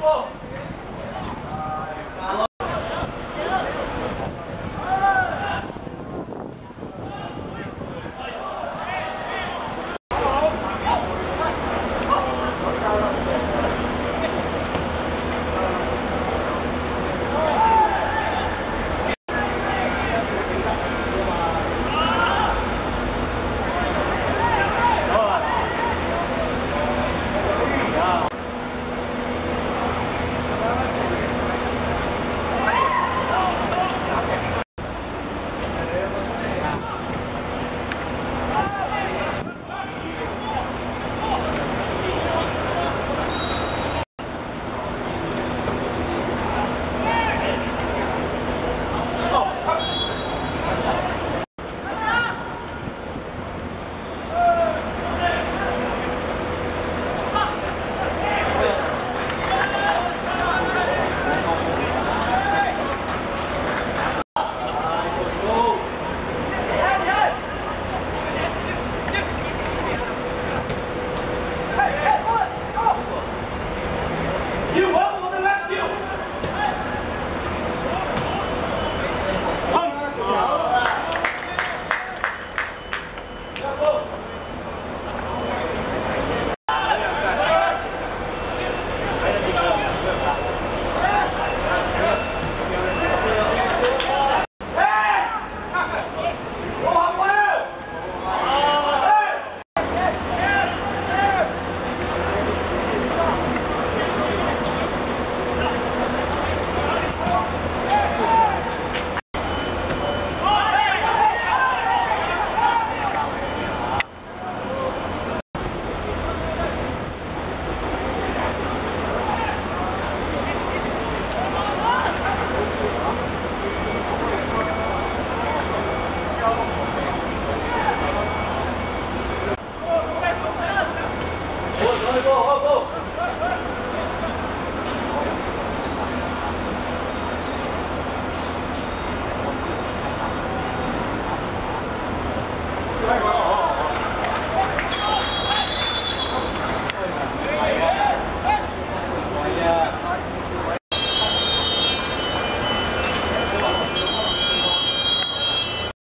もう!